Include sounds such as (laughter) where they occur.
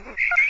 Oh, (laughs)